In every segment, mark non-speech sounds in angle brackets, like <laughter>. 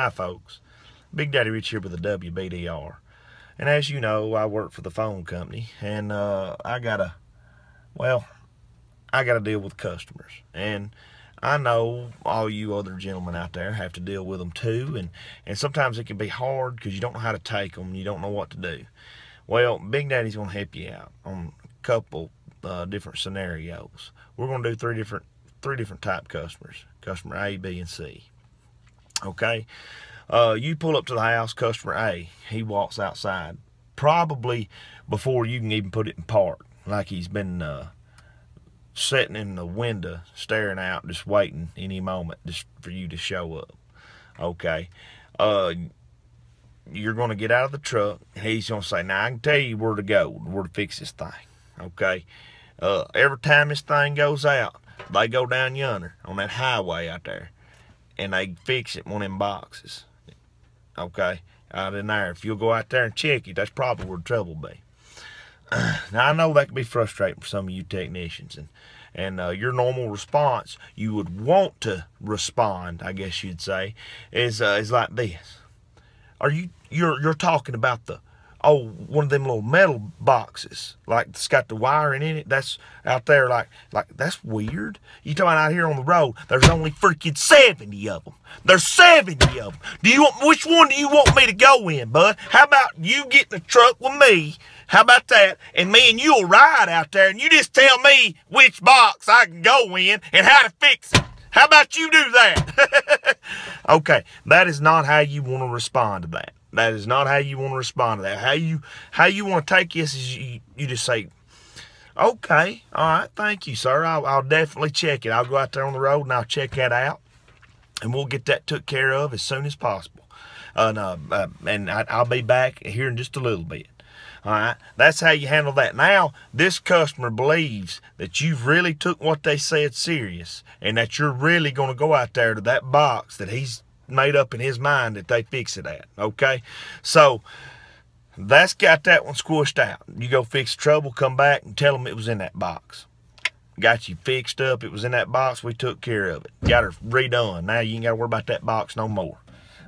Hi, folks. Big Daddy Rich here with the WBDR. And as you know, I work for the phone company, and uh, I gotta, well, I gotta deal with customers. And I know all you other gentlemen out there have to deal with them too, and, and sometimes it can be hard because you don't know how to take them, you don't know what to do. Well, Big Daddy's gonna help you out on a couple uh, different scenarios. We're gonna do three different three different type customers: customer A, B, and C. Okay. Uh, you pull up to the house, customer A, he walks outside, probably before you can even put it in park, like he's been uh, sitting in the window, staring out, just waiting any moment just for you to show up. Okay. Uh, you're going to get out of the truck, and he's going to say, Now, I can tell you where to go, where to fix this thing. Okay. Uh, every time this thing goes out, they go down yonder on that highway out there and they fix it one them boxes. Okay, out in there. If you'll go out there and check it, that's probably where the trouble be. <clears throat> now I know that can be frustrating for some of you technicians, and and uh, your normal response you would want to respond, I guess you'd say, is uh, is like this. Are you you're you're talking about the oh, one of them little metal boxes, like it's got the wiring in it. That's out there, like, like that's weird. You talking out here on the road? There's only freaking seventy of them. There's seventy of them. Do you want which one do you want me to go in, bud? How about you get in the truck with me? How about that? And me and you'll ride out there, and you just tell me which box I can go in and how to fix it. How about you do that? <laughs> okay, that is not how you want to respond to that. That is not how you want to respond to that. How you how you want to take this is you, you just say, okay, all right, thank you, sir. I'll, I'll definitely check it. I'll go out there on the road and I'll check that out, and we'll get that took care of as soon as possible. Uh, uh, uh, and I, I'll be back here in just a little bit. All right, that's how you handle that. Now, this customer believes that you've really took what they said serious, and that you're really going to go out there to that box that he's made up in his mind that they fix it at. Okay, so that's got that one squished out. You go fix trouble, come back and tell them it was in that box. Got you fixed up. It was in that box. We took care of it. Got her redone. Now you ain't got to worry about that box no more.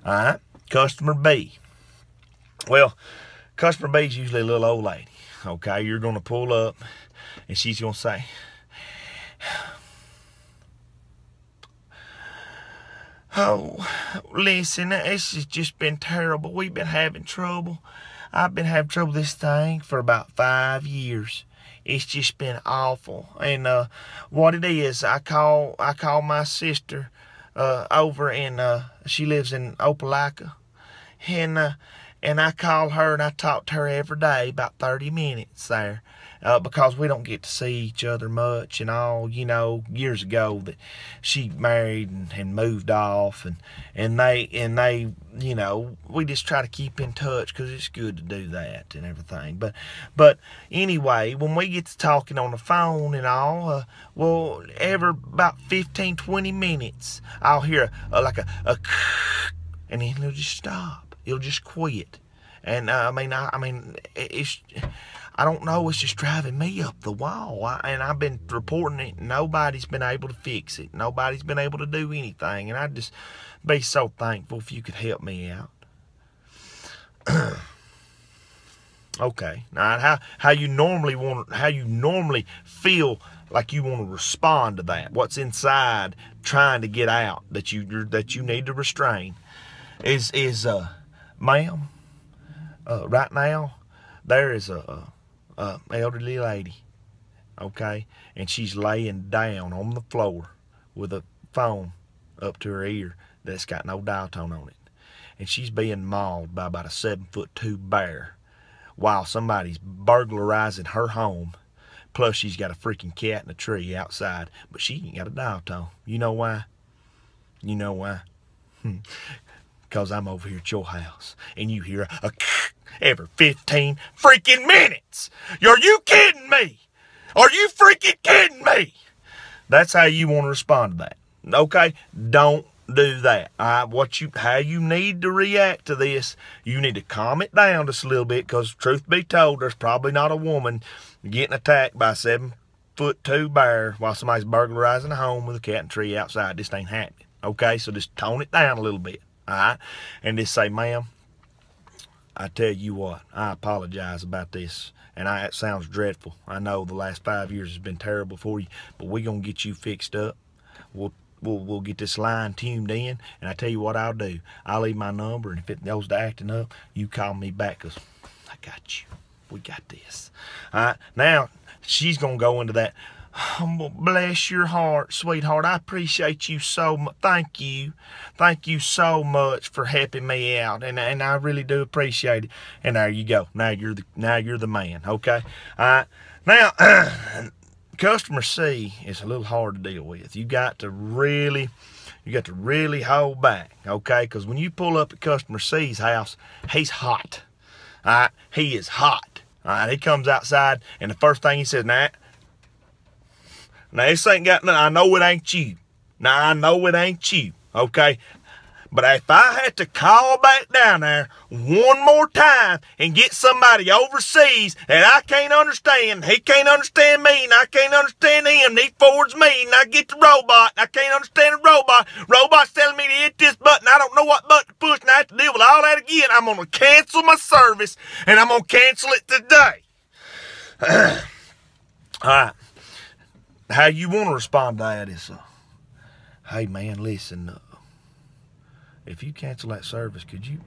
All right. Customer B. Well, customer B is usually a little old lady. Okay, you're going to pull up and she's going to say, Oh, listen, this has just been terrible. We've been having trouble. I've been having trouble with this thing for about five years. It's just been awful. And uh, what it is, I call I call my sister uh, over and uh, she lives in Opelika, and uh, and I call her and I talk to her every day about 30 minutes there uh, because we don't get to see each other much and all. You know, years ago that she married and, and moved off, and and they and they, you know, we just try to keep in touch because it's good to do that and everything. But but anyway, when we get to talking on the phone and all, uh, well, every about 15, 20 minutes, I'll hear a, a, like a, a and then it'll just stop. It'll just quit. And uh, I mean, I, I mean, it's I don't know. It's just driving me up the wall. I, and I've been reporting it. Nobody's been able to fix it. Nobody's been able to do anything. And I'd just be so thankful if you could help me out. <clears throat> okay. Now, how how you normally want, how you normally feel like you want to respond to that? What's inside trying to get out that you that you need to restrain? Is is uh, ma'am, uh, right now there is a, a elderly lady, okay, and she's laying down on the floor with a phone up to her ear that's got no dial tone on it. And she's being mauled by about a seven foot two bear while somebody's burglarizing her home. Plus, she's got a freaking cat in a tree outside, but she ain't got a dial tone. You know why? You know why? Because I'm over here at your house and you hear a, <laughs> every 15 freaking minutes. Are you kidding me? Are you freaking kidding me? That's how you want to respond to that. Okay? Don't do that. What you how you need to react to this, you need to calm it down just a little bit because truth be told, there's probably not a woman getting attacked by seven foot two bear while somebody's burglarizing a home with a cat and tree outside. This ain't happening. Okay, so just tone it down a little bit. All right, and just say, ma'am, I tell you what, I apologize about this. And I, it sounds dreadful. I know the last five years has been terrible for you, but we're going to get you fixed up. We'll we'll we'll get this line tuned in and I tell you what I'll do I'll leave my number and if it goes to acting up you call me back because I got you we got this all right now she's gonna go into that oh, bless your heart sweetheart I appreciate you so much thank you thank you so much for helping me out and, and I really do appreciate it and there you go now you're the now you're the man okay all right now <clears throat> customer C is a little hard to deal with. You got to really, you got to really hold back, okay? Because when you pull up at customer C's house, he's hot. All right, he is hot. All right, he comes outside, and the first thing he says, "Now, now this ain't got nothing. I know it ain't you. Now I know it ain't you. Okay, but if I had to call back down there one more time and get somebody overseas that I can't understand, he can't understand me, and I can't understand him, he forwards me, and I get the robot, I can't understand the robot. Robot's telling me to hit this button, I don't know what button to push, and I have to deal with all that again. I'm going to cancel my service, and I'm going to cancel it today. <clears throat> all right. How you want to respond to that is, uh, hey man, listen, uh, if you cancel that service, could you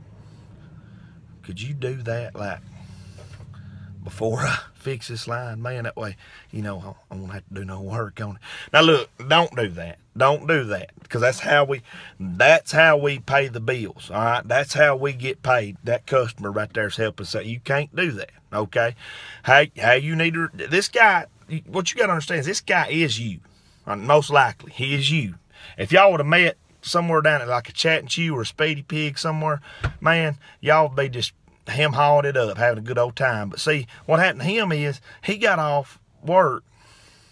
could you do that like before I <laughs> fix this line, man? That way, you know, I won't have to do no work on it. Now, look, don't do that. Don't do that because that's how we that's how we pay the bills. All right, that's how we get paid. That customer right there is helping So. You can't do that. Okay, hey, how you need to this guy. What you got to understand is this guy is you. Uh, most likely, he is you. If y'all would have met somewhere down at like a Chat and Chew or a Speedy Pig somewhere, man, y'all would be just him hauling it up, having a good old time. But see, what happened to him is he got off work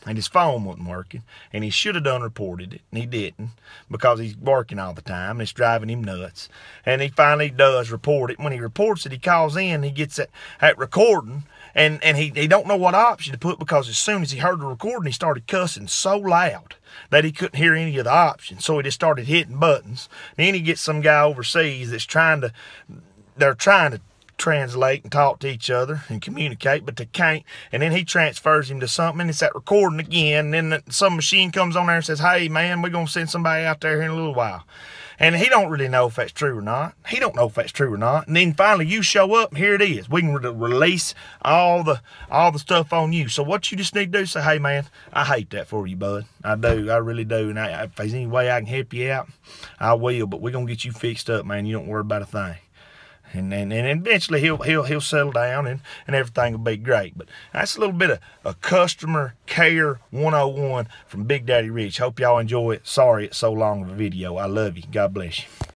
and his phone wasn't working and he should have done reported it and he didn't because he's working all the time and it's driving him nuts and he finally does report it when he reports it he calls in he gets that, that recording and and he, he don't know what option to put because as soon as he heard the recording, he started cussing so loud that he couldn't hear any of the options. So he just started hitting buttons. And Then he gets some guy overseas that's trying to, they're trying to translate and talk to each other and communicate, but they can't. And then he transfers him to something, and it's that recording again. And then some machine comes on there and says, "Hey, man, we're gonna send somebody out there in a little while." And he don't really know if that's true or not. He don't know if that's true or not. And then finally you show up, here it is. We can re release all the all the stuff on you. So what you just need to do, say, hey man, I hate that for you, bud. I do, I really do. And I, if there's any way I can help you out, I will. But we're gonna get you fixed up, man. You don't worry about a thing and, and, and eventually he'll he'll he'll settle down and, and everything will be great. But that's a little bit of a customer care 101 from Big Daddy Rich. Hope y'all enjoy it. Sorry it's so long of a video. I love you. God bless you.